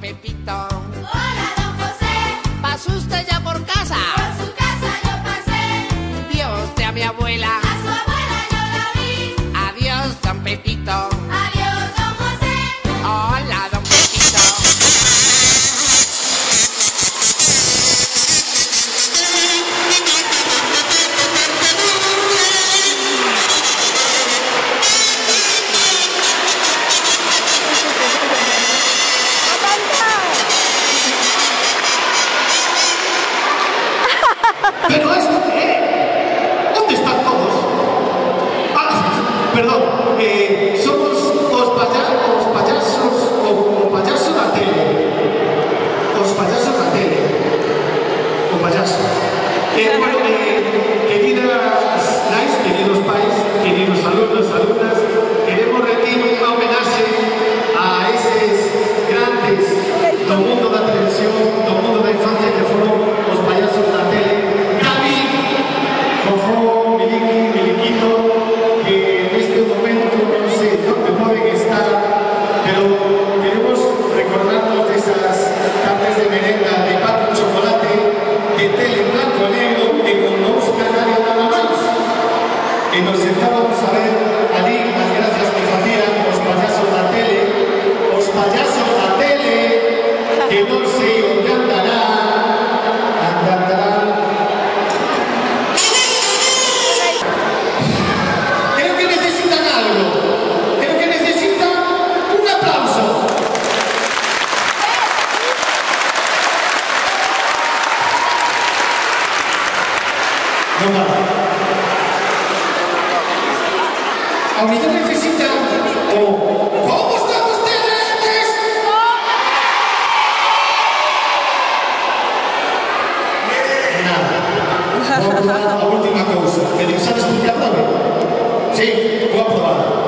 Pepito. Ho a última causa. Ele dico sempre spiegata também. Sim, vou aprovar.